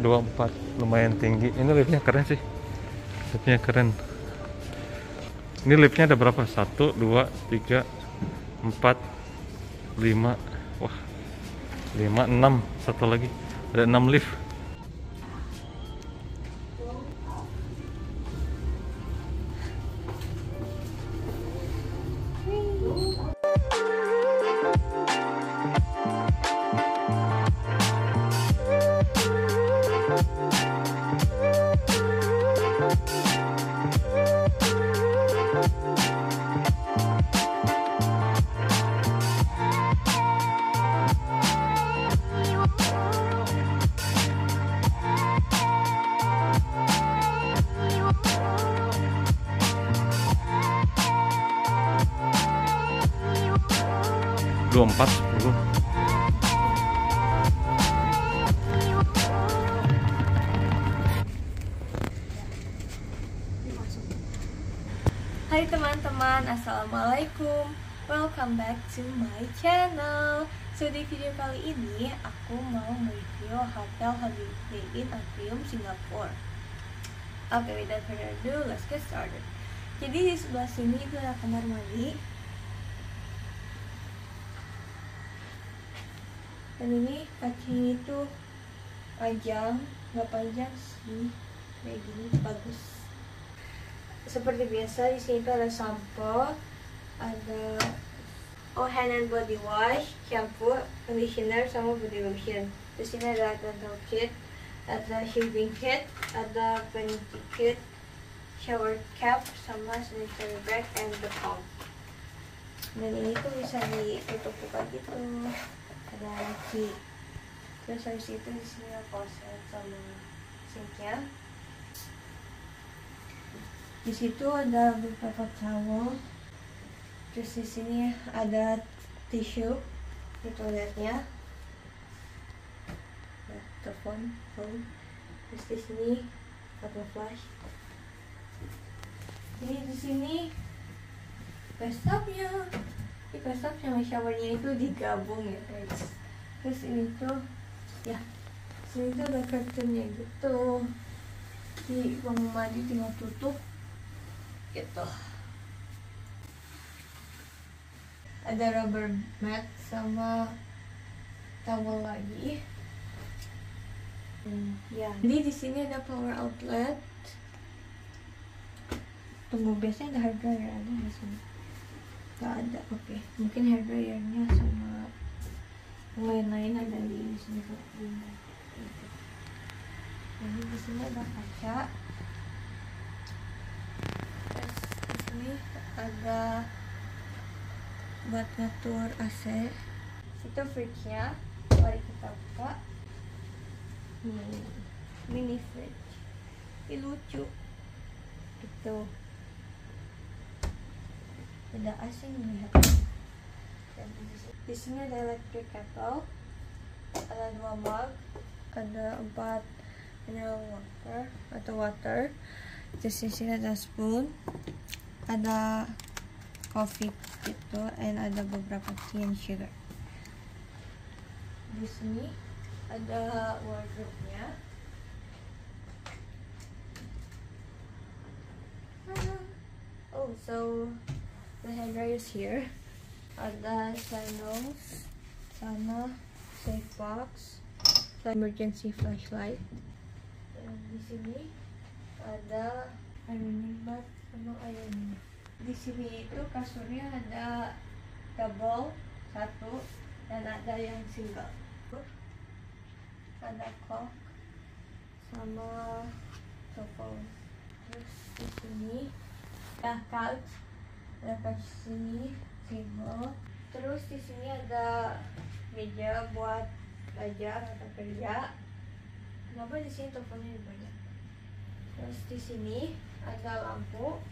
24 lumayan tinggi. Ini liftnya keren sih. Liftnya keren. Ini liftnya ada berapa? 1 2 3 4 5 wah 5 6 satu lagi. Ada 6 lift dua empat sepuluh. Hai teman-teman, Assalamualaikum. Welcome back to my channel. So di video kali ini aku mau mereview Hotel Holiday Inn Atrium Singapore Oke, okay, without further ado, let's get started. Jadi di sebelah sini itu ada kamar mandi Dan ini kakinya itu panjang, nggak panjang sih Kayak gini, bagus seperti biasa di sini ada sampo, ada oh hand and body wash, shampoo, conditioner sama body lotion. Di sini ada dental kit, ada shaving kit, ada vanity kit, shower cap sama sanitary bag and the pump. Dan ini tuh bisa ditutup buka gitu. Ada key. Terus habis itu di sini ada faucet sama sinknya di situ ada beberapa towel. Terus di sini ada tisu di toiletnya. Ya, telepon phone. Terus di sini ada flash. Ini di sini bathtubnya bathtub sama showernya itu digabung ya guys. Terus ini tuh ya sini tuh ada curtainnya gitu. Di bangun mandi tinggal tutup gitu. Ada rubber mat sama towel lagi. Hmm, ya. Jadi di sini ada power outlet. Tunggu biasanya ada hair dryer ada di sini nggak ada. Oke. Okay. mungkin hair dryernya sama lain-lain ada di sini jadi di sini ada kaca. Ini ada buat ngatur AC itu fridge nya mari kita buka. Hmm, mini fridge. Ini lucu. Itu ada AC melihat. Di sini ada electric kettle ada dua mug ada empat mineral water atau water di sini ada spoon ada coffee gitu and ada beberapa tea and sugar. Di sini ada wardrobe-nya. Oh so the dryer is here. Ada sandals sama safe box emergency flashlight. Dan di sini ada ironing mat sama ironing di sini itu kasurnya ada double satu dan ada yang single. Ada clock sama sofa terus di sini ada couch sini single terus di sini ada meja buat belajar atau kerja. Kenapa di sini teleponnya banyak? Terus di sini ada lampu.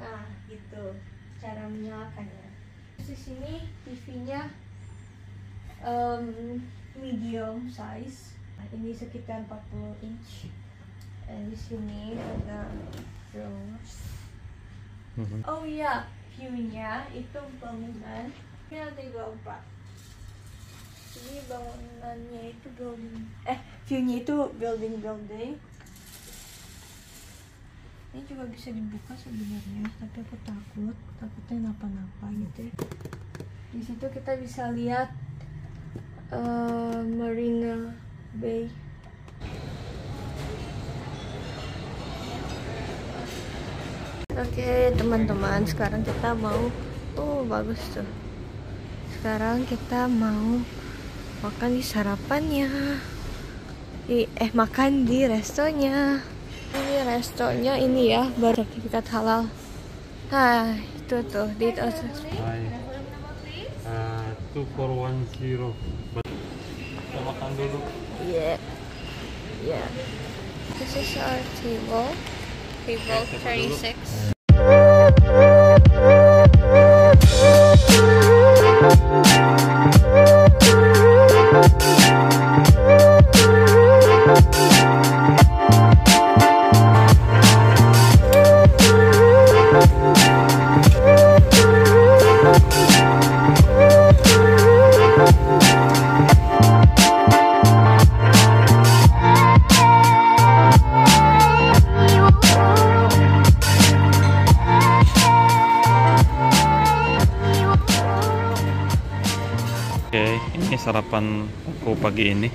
Nah gitu cara menyalakannya. Terus di sini TV-nya um, medium size. Nah, ini sekitar 40 inch. Dan di sini ada drawers mm -hmm. oh iya view-nya itu bangunan ini lantai 24 Jadi bangunannya itu building eh view-nya itu building building. Ini juga bisa dibuka sebenarnya, tapi aku takut, takutnya napa-napa gitu. ya. Di situ kita bisa lihat eh, Marina Bay. Oke teman-teman, sekarang kita mau, oh bagus tuh. Sekarang kita mau makan di sarapannya. Di, eh makan di restonya. Ini restonya ini ya, bersertifikat halal. Nah itu tuh di Hai. Uh, two for one zero. Kita makan dulu. Yeah. Yeah. This is our table. Table Okay, siapa dulu? 36. Sarapan aku pagi ini.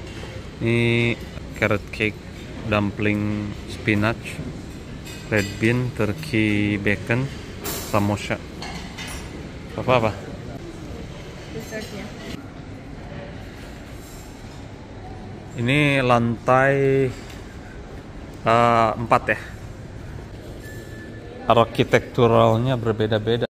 Ini carrot cake, dumpling spinach, red bean, turkey bacon, samosa. Apa apa? Ini lantai eh, empat ya. Arsitekturalnya berbeda-beda.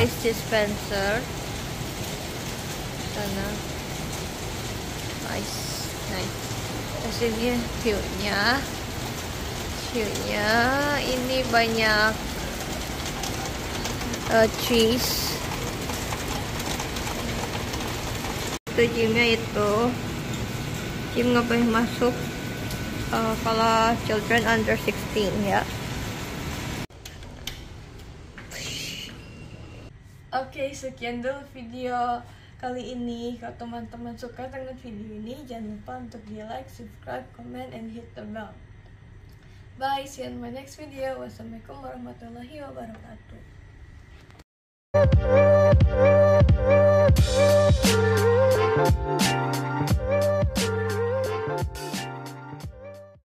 Ice dispenser. Sana. Nice. Nice ini view-nya. View-nya. Ini banyak uh, cheese. Itu gymnya itu. Gym boleh masuk uh, kalau children under 16 ya Oke, okay, sekian dulu video kali ini. Kalau teman-teman suka dengan video ini, jangan lupa untuk di like, subscribe, comment, and hit the bell. Bye, see you in my next video. Wassalamualaikum warahmatullahi wabarakatuh.